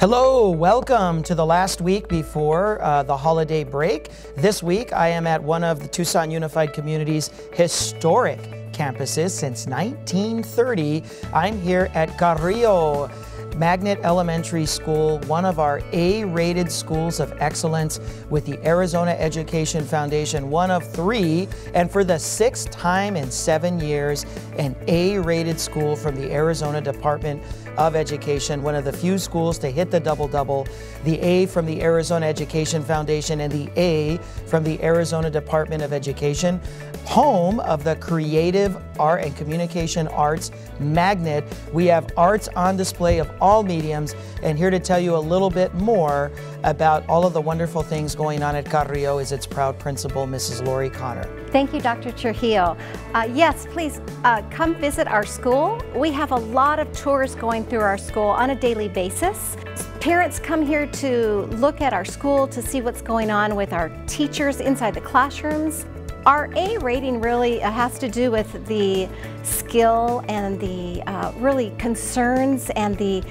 Hello, welcome to the last week before uh, the holiday break. This week I am at one of the Tucson Unified Community's historic campuses since 1930. I'm here at Carrillo. Magnet Elementary School, one of our A-rated schools of excellence with the Arizona Education Foundation, one of three, and for the sixth time in seven years, an A-rated school from the Arizona Department of Education, one of the few schools to hit the double-double, the A from the Arizona Education Foundation and the A from the Arizona Department of Education, home of the Creative Art and Communication Arts Magnet. We have arts on display of all mediums, and here to tell you a little bit more about all of the wonderful things going on at Carrillo is its proud principal, Mrs. Lori Connor. Thank you, Dr. Trujillo. Uh, yes, please uh, come visit our school. We have a lot of tours going through our school on a daily basis. Parents come here to look at our school to see what's going on with our teachers inside the classrooms. Our A rating really uh, has to do with the skill and the uh, really concerns and the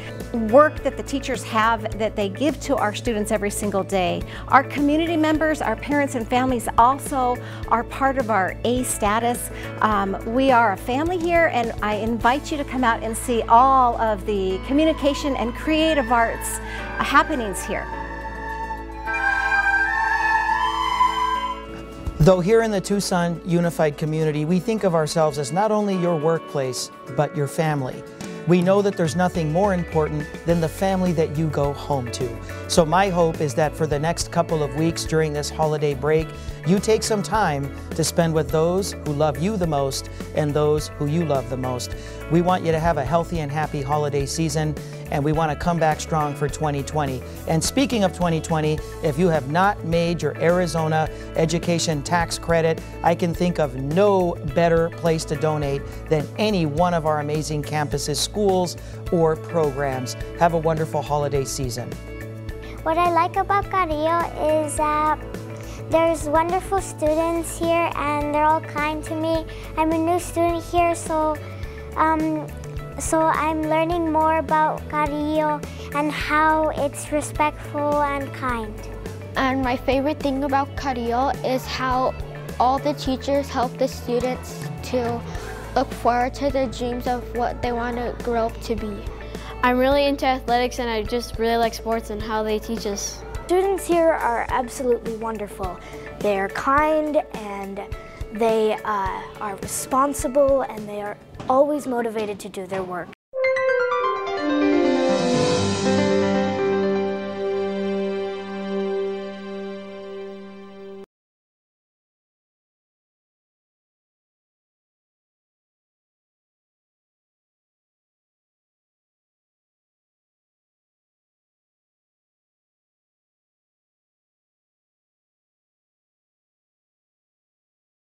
work that the teachers have that they give to our students every single day. Our community members, our parents and families also are part of our A status. Um, we are a family here and I invite you to come out and see all of the communication and creative arts happenings here. Though here in the Tucson Unified Community, we think of ourselves as not only your workplace, but your family. We know that there's nothing more important than the family that you go home to. So my hope is that for the next couple of weeks during this holiday break, you take some time to spend with those who love you the most and those who you love the most. We want you to have a healthy and happy holiday season and we want to come back strong for 2020. And speaking of 2020, if you have not made your Arizona education tax credit, I can think of no better place to donate than any one of our amazing campuses, schools, or programs. Have a wonderful holiday season. What I like about Carrillo is that there's wonderful students here and they're all kind to me. I'm a new student here, so um, so I'm learning more about Carrillo and how it's respectful and kind. And my favorite thing about Carrillo is how all the teachers help the students to look forward to their dreams of what they want to grow up to be. I'm really into athletics and I just really like sports and how they teach us. Students here are absolutely wonderful. They are kind and they uh, are responsible and they are always motivated to do their work.